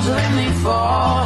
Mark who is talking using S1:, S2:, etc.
S1: Let me fall.